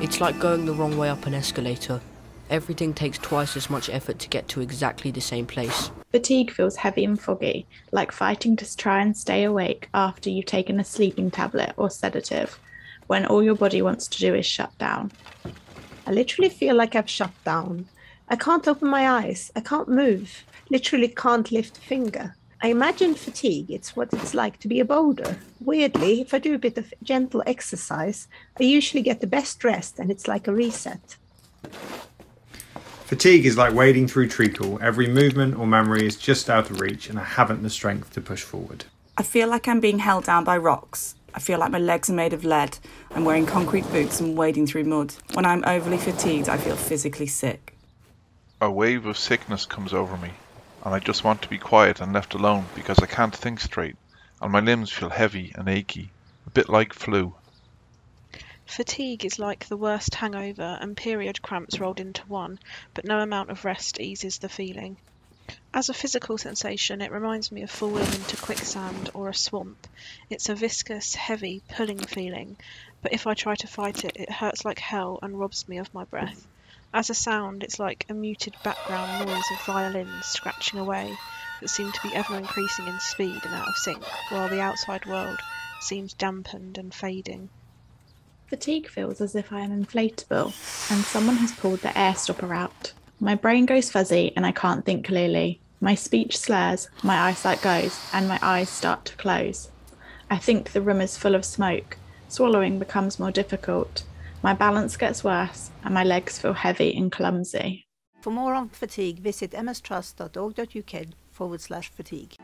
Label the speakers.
Speaker 1: It's like going the wrong way up an escalator. Everything takes twice as much effort to get to exactly the same place.
Speaker 2: Fatigue feels heavy and foggy, like fighting to try and stay awake after you've taken a sleeping tablet or sedative, when all your body wants to do is shut down.
Speaker 3: I literally feel like I've shut down. I can't open my eyes. I can't move. Literally can't lift a finger. I imagine fatigue, it's what it's like to be a boulder. Weirdly, if I do a bit of gentle exercise, I usually get the best rest and it's like a reset.
Speaker 4: Fatigue is like wading through treacle. Every movement or memory is just out of reach, and I haven't the strength to push forward.
Speaker 5: I feel like I'm being held down by rocks. I feel like my legs are made of lead. I'm wearing concrete boots and wading through mud. When I'm overly fatigued, I feel physically sick.
Speaker 6: A wave of sickness comes over me, and I just want to be quiet and left alone because I can't think straight, and my limbs feel heavy and achy, a bit like flu.
Speaker 7: Fatigue is like the worst hangover and period cramps rolled into one, but no amount of rest eases the feeling. As a physical sensation, it reminds me of falling into quicksand or a swamp. It's a viscous, heavy, pulling feeling, but if I try to fight it, it hurts like hell and robs me of my breath. As a sound, it's like a muted background noise of violins scratching away that seem to be ever increasing in speed and out of sync, while the outside world seems dampened and fading.
Speaker 2: Fatigue feels as if I am inflatable and someone has pulled the air stopper out. My brain goes fuzzy and I can't think clearly. My speech slurs, my eyesight goes, and my eyes start to close. I think the room is full of smoke. Swallowing becomes more difficult. My balance gets worse, and my legs feel heavy and clumsy.
Speaker 8: For more on fatigue, visit mstrust.org.uk forward slash fatigue.